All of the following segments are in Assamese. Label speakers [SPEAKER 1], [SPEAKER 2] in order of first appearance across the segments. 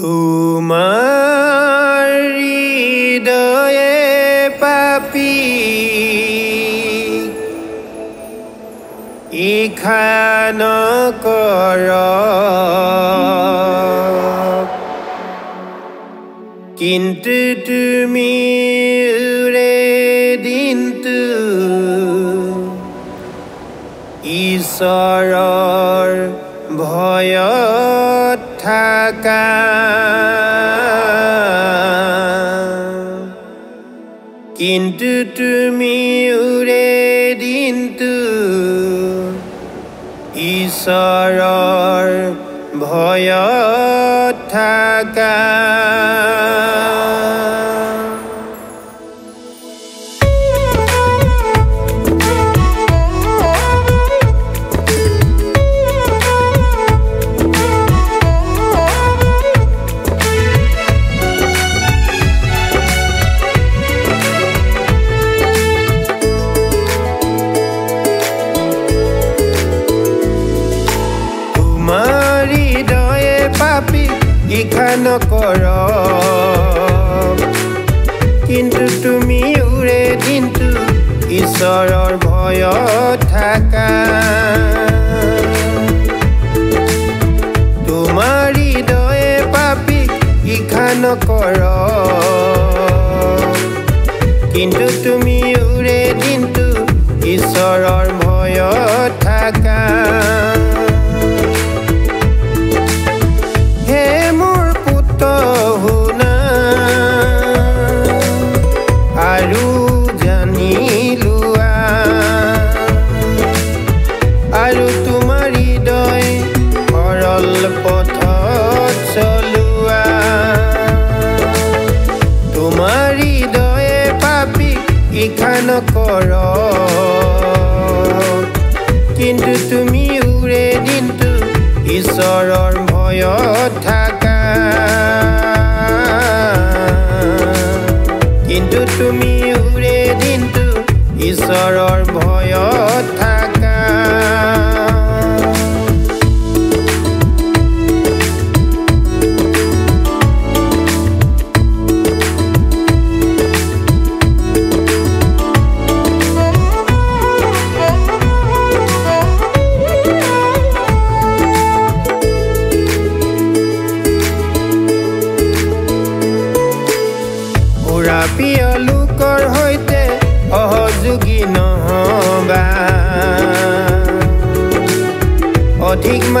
[SPEAKER 1] তোমাৰ পাপী। ইখান কৰ কিন্তু তুমি উৰে দিনটো ঈশ্বৰৰ থাকা কিন্তু তুমি উৰে দিনটো ঈশ্বৰৰ ভয়ত থাকা ইখা নকৰ কিন্তু তুমি উৰে দিনটো ঈশ্বৰৰ ভয়ত থাকা। পথত চলোৱা। তোমাৰ হৃদয়ে পাপী ইখা নকৰ কিন্তু তুমি উৰে দিনটো ঈশ্বৰৰ ভয়ত থাকা। কিন্তু তুমি উৰে দিনটো ঈশ্বৰৰ ভয়ত থাকা।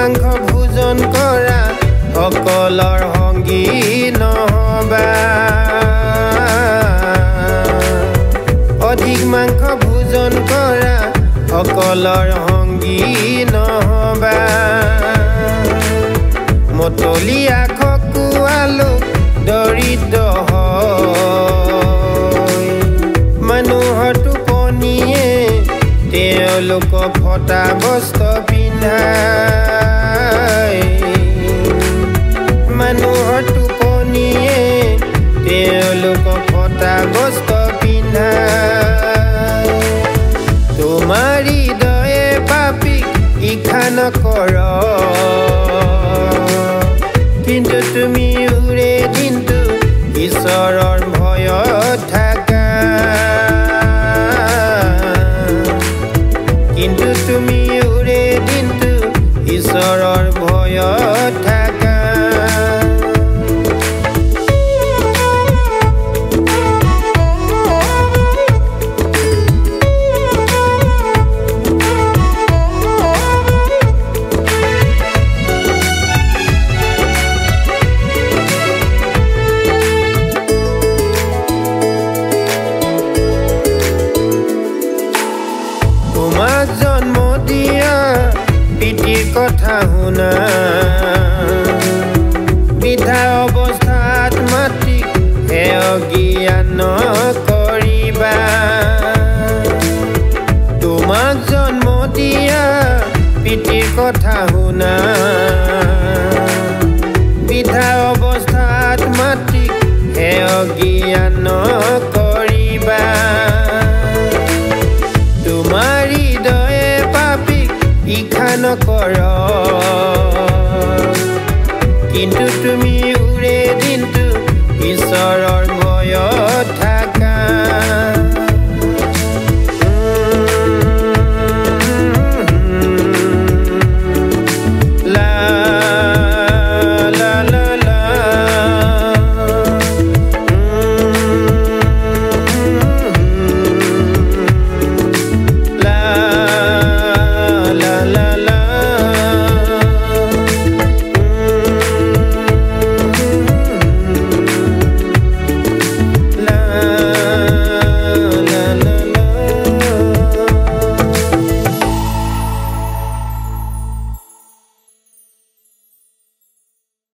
[SPEAKER 1] মাংস ভোজন কৰা সকলৰ সংগী নহবা। অধিক মাংস ভোজন কৰা সকলৰ সংগী নহবা। মতলীয়া খকুৱালো দৰিদ্ৰ হয় মানুহৰ টোপনিয়ে তেওঁলোকক ফটা বস্ত্ৰ পিন্ধাই দিনটো ঈশ্বৰৰ ভয়ত থাকা। কিন্তু তুমি উৰে দিনটো ঈশ্বৰৰ ভয়ত শুনা বৃদ্ধা অৱস্থাত মাতৃক হে অজ্ঞান কৰিবা তোমাক জন্ম দিয়া পিতৃৰ কথা শুনা। বৃদ্ধা অৱস্থাত মাতৃক হে অজ্ঞান কৰিবা তোমাৰ হৃদয়ে পাপীক ইখা নকৰ কিন্তু তুমি উৰে